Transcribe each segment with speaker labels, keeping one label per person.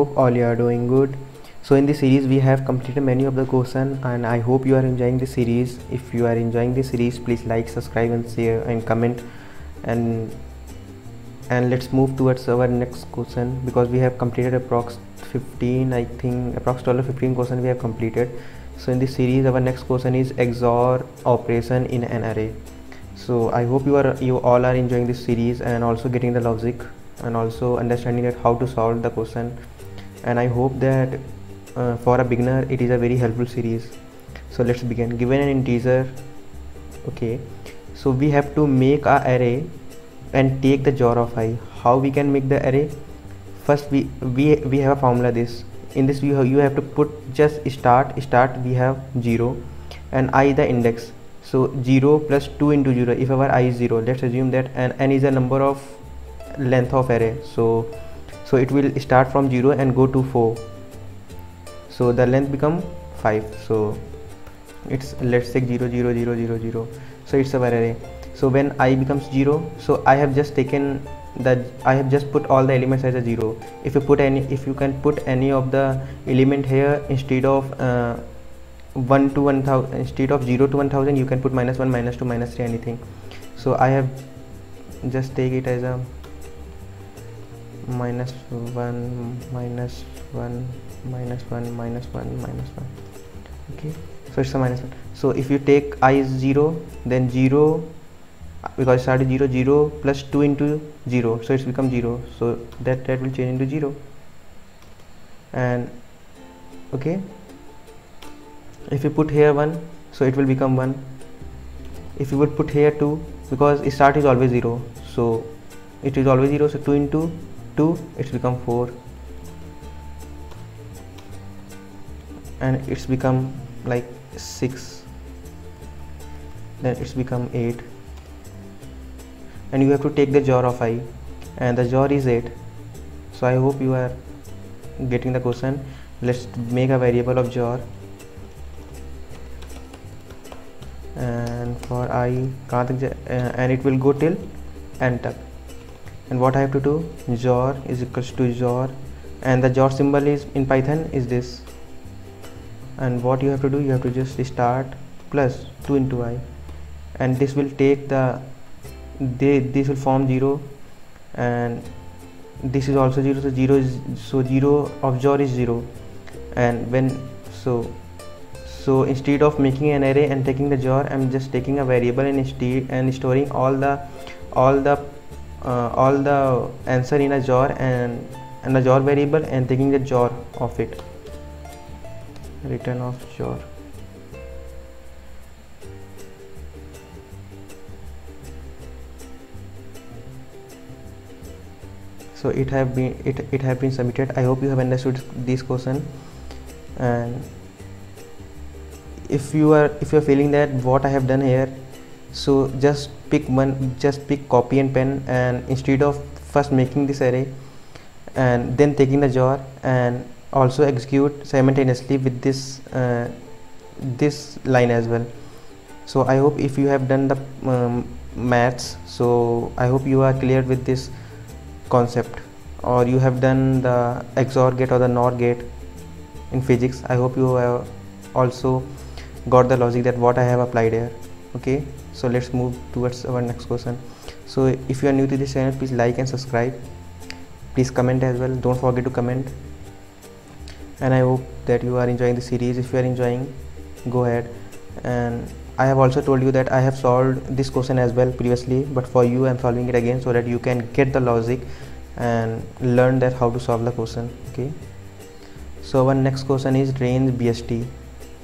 Speaker 1: hope all you are doing good. So in this series we have completed many of the question and i hope you are enjoying the series. If you are enjoying the series please like subscribe and share and comment. And and let's move towards our next question because we have completed approx 15 i think approx 12 15 question we have completed. So in this series our next question is XOR operation in an array. So i hope you are you all are enjoying this series and also getting the logic and also understanding that how to solve the question and i hope that uh, for a beginner it is a very helpful series. So let's begin. Given an integer okay. So we have to make a array and take the XOR of i. How we can make the array? First we we we have a formula this. In this you have, you have to put just start start we have 0 and i the index. So 0 plus 2 into 0 if our i is 0 let's assume that and n is a number of length of array. So so it will start from 0 and go to 4 so the length become 5 so it's let's take 0 0 0 0 0 so it's our array. So when i becomes 0 so i have just taken that i have just put all the elements as a 0 if you put any if you can put any of the element here instead of uh, 1 to 1000 instead of 0 to 1000 you can put minus 1 minus 2 minus 3 anything. So i have just take it as a minus 1 minus 1 minus 1 minus 1 minus 1 okay? So it's a minus 1 so if you take i is 0 then 0 uh, because it started 0 0 plus 2 into 0 so it's become 0 so that that will change into 0 and okay? If you put here 1 so it will become 1 if you would put here 2 because start is always 0 so it is always 0 so 2 into 2 it's become 4 and it's become like 6 then it's become 8 and you have to take the XOR of i. And the XOR is 8 so i hope you are getting the question. Let's make a variable of XOR and for i uh, and it will go till n tak and what I have to do? XOR is equals to XOR and the XOR symbol is in python is this. And what you have to do? You have to just start plus 2 into i. And this will take the they this will form 0 and this is also 0 so 0 is so 0 of XOR is 0 and when so so instead of making an array and taking the XOR i'm just taking a variable and, and storing all the all the uh, all the answer in a XOR and and a XOR variable and taking the XOR of it. Return of XOR. So it have been it, it have been submitted. I hope you have understood this question. And if you are if you are feeling that what i have done here so just pick one just pick copy and pen and instead of first making this array and then taking the XOR and also execute simultaneously with this uh, this line as well. So i hope if you have done the um, maths so i hope you are clear with this concept or you have done the XOR gate or the NOR gate in physics. I hope you have also got the logic that what I have applied here okay so let's move towards our next question. So if you are new to this channel please like and subscribe. Please comment as well. Don't forget to comment. And i hope that you are enjoying the series. If you are enjoying go ahead. And i have also told you that i have solved this question as well previously but for you i'm solving it again so that you can get the logic and learn that how to solve the question okay? So our next question is range bst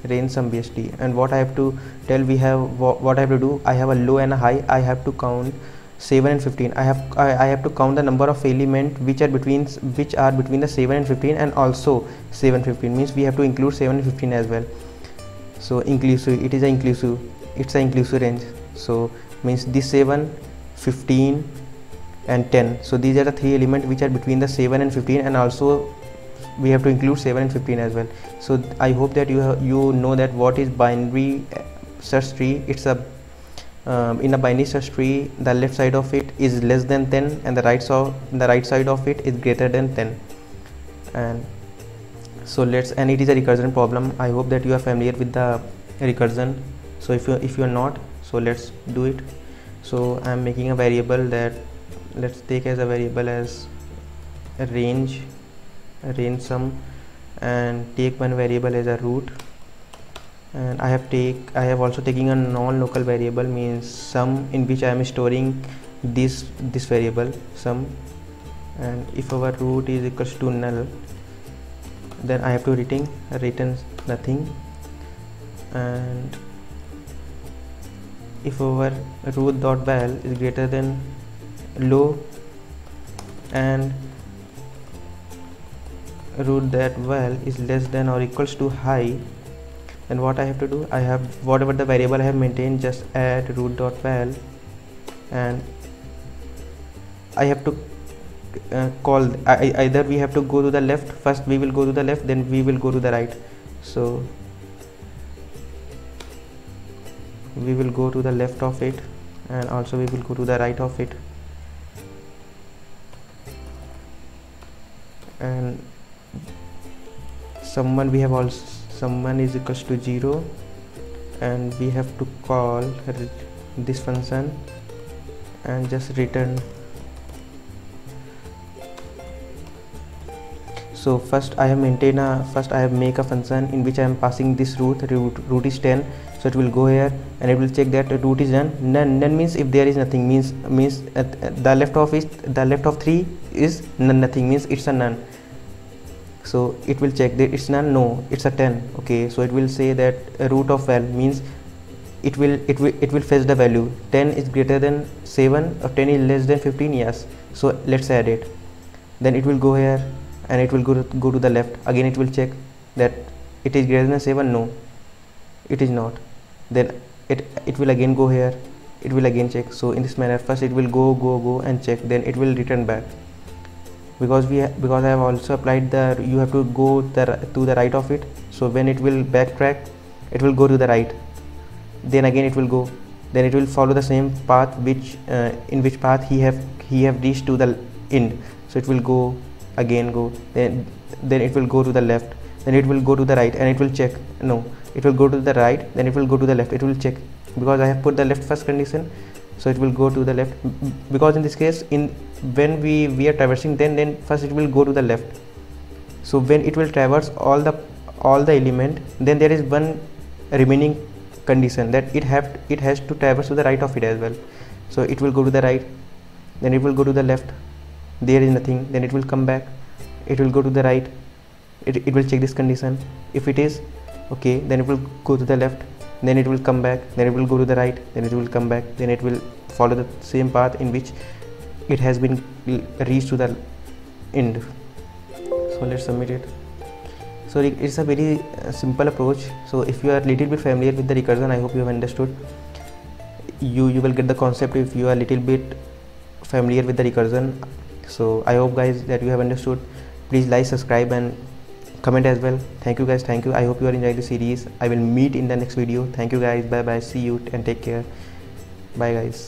Speaker 1: range sum bst and what i have to tell we have what i have to do i have a low and a high. I have to count 7 and 15 i have I, I, have to count the number of element which are between which are between the 7 and 15 and also 7 15 means we have to include 7 and 15 as well. So inclusive it is an inclusive it's an inclusive range. So means this 7 15 and 10 so these are the three elements which are between the 7 and 15 and also we have to include 7 and 15 as well. So i hope that you you know that what is binary search tree. It's a um, in a binary search tree the left side of it is less than 10 and the right so the right side of it is greater than 10 and so let's and it is a recursion problem. I hope that you are familiar with the recursion. So if you if you are not so let's do it. So i'm making a variable that let's take as a variable as range range sum and take one variable as a root. And I have take I have also taking a non-local variable means sum in which I am storing this this variable sum. And if our root is equals to null then I have to return return nothing. And if our root dot val is greater than low and root that val is less than or equals to high then what I have to do? I have whatever the variable I have maintained just add root dot val and I have to uh, call I, either we have to go to the left first we will go to the left then we will go to the right. So we will go to the left of it and also we will go to the right of it. And someone we have also someone is equals to 0 and we have to call this function and just return. So first I have maintain a first I have make a function in which I am passing this root root, root is 10 so it will go here and it will check that root is none none, means if there is nothing means means uh, the left of is the left of 3 is nothing means it's a none so it will check that it's none no it's a 10 okay? So it will say that root of val means it will it will it will fetch the value. 10 is greater than 7 or 10 is less than 15 yes. So let's add it. Then it will go here and it will go to, go to the left. Again it will check that it is greater than 7 no. It is not. Then it it will again go here. It will again check. So in this manner first it will go go go and check. Then it will return back because we because I have also applied the you have to go the, to the right of it so when it will backtrack it will go to the right then again it will go then it will follow the same path which uh, in which path he have he have reached to the end so it will go again go then then it will go to the left then it will go to the right and it will check no it will go to the right then it will go to the left it will check because I have put the left first condition so it will go to the left. Because in this case in when we we are traversing then then first it will go to the left. So when it will traverse all the all the element then there is one remaining condition that it have it has to traverse to the right of it as well. So it will go to the right then it will go to the left. There is nothing. Then it will come back. It will go to the right. It, it will check this condition. If it is okay then it will go to the left then it will come back. Then it will go to the right. Then it will come back. Then it will follow the same path in which it has been reached to the end. So let's submit it. So it's a very uh, simple approach. So if you are a little bit familiar with the recursion i hope you have understood. You you will get the concept if you are a little bit familiar with the recursion. So i hope guys that you have understood. Please like subscribe and comment as well. Thank you guys thank you. I hope you are enjoying the series. I will meet in the next video. Thank you guys. Bye bye see you and take care. Bye guys